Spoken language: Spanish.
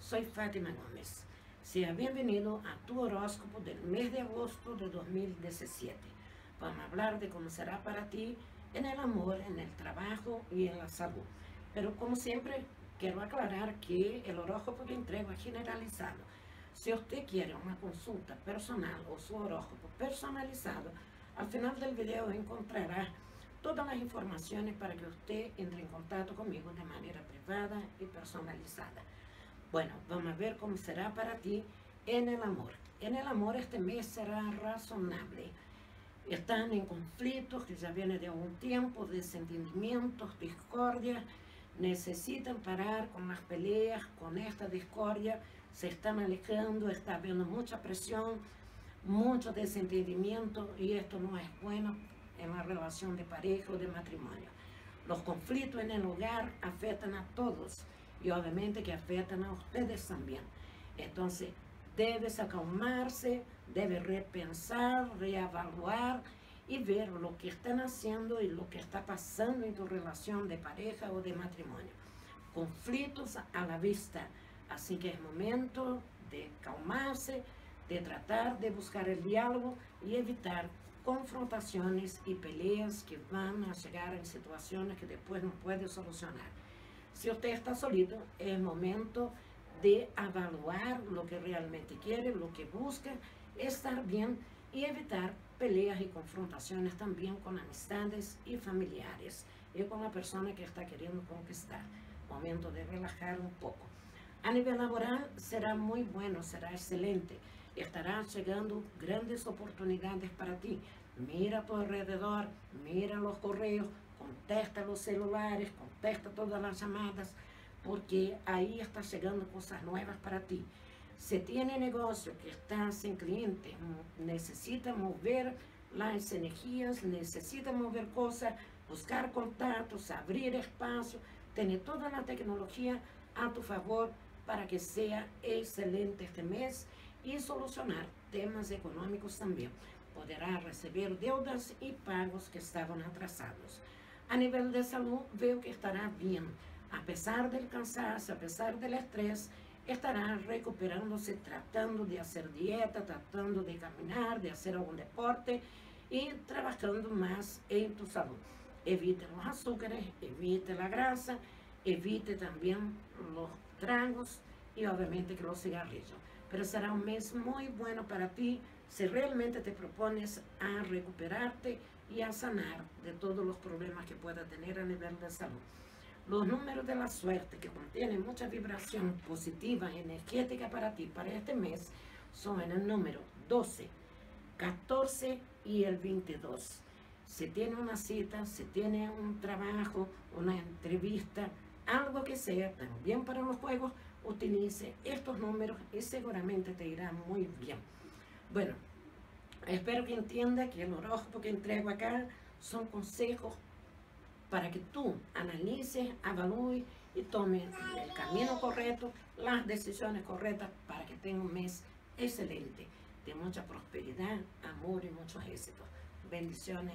soy Fátima Gómez. Sea bienvenido a tu horóscopo del mes de agosto de 2017. Vamos a hablar de cómo será para ti en el amor, en el trabajo y en la salud. Pero como siempre, quiero aclarar que el horóscopo que entrego es generalizado. Si usted quiere una consulta personal o su horóscopo personalizado, al final del video encontrará todas las informaciones para que usted entre en contacto conmigo de manera privada y personalizada. Bueno, vamos a ver cómo será para ti en el amor. En el amor este mes será razonable. Están en conflictos que ya vienen de algún tiempo, desentendimientos, discordia. Necesitan parar con las peleas, con esta discordia. Se están alejando, está habiendo mucha presión, mucho desentendimiento y esto no es bueno en la relación de pareja o de matrimonio. Los conflictos en el hogar afectan a todos y obviamente que afectan a ustedes también. Entonces, debes acalmarse, debes repensar, reevaluar y ver lo que están haciendo y lo que está pasando en tu relación de pareja o de matrimonio. Conflictos a la vista, así que es momento de calmarse, de tratar de buscar el diálogo y evitar confrontaciones y peleas que van a llegar en situaciones que después no puede solucionar. Si usted está solito, es momento de evaluar lo que realmente quiere, lo que busca, estar bien y evitar peleas y confrontaciones también con amistades y familiares y con la persona que está queriendo conquistar. Momento de relajar un poco. A nivel laboral será muy bueno, será excelente. Estarán llegando grandes oportunidades para ti. Mira a tu alrededor, mira los correos, contesta los celulares, contesta todas las llamadas, porque ahí está llegando cosas nuevas para ti. Si tiene negocio que está sin clientes, necesita mover las energías, necesita mover cosas, buscar contactos, abrir espacio, tener toda la tecnología a tu favor para que sea excelente este mes y solucionar temas económicos también. Podrá recibir deudas y pagos que estaban atrasados. A nivel de salud, veo que estará bien. A pesar del cansancio, a pesar del estrés, estará recuperándose, tratando de hacer dieta, tratando de caminar, de hacer algún deporte y trabajando más en tu salud. Evite los azúcares, evite la grasa, evite también los tragos y obviamente que los cigarrillos. Pero será un mes muy bueno para ti si realmente te propones a recuperarte y a sanar de todos los problemas que pueda tener a nivel de salud. Los números de la suerte que contienen mucha vibración positiva y energética para ti para este mes son en el número 12, 14 y el 22. Si tiene una cita, si tiene un trabajo, una entrevista, algo que sea también para los juegos, utilice estos números y seguramente te irá muy bien. Bueno, espero que entienda que el horóscopo que entrego acá son consejos para que tú analices, evalúes y tomes el camino correcto, las decisiones correctas para que tenga un mes excelente, de mucha prosperidad, amor y muchos éxitos. Bendiciones.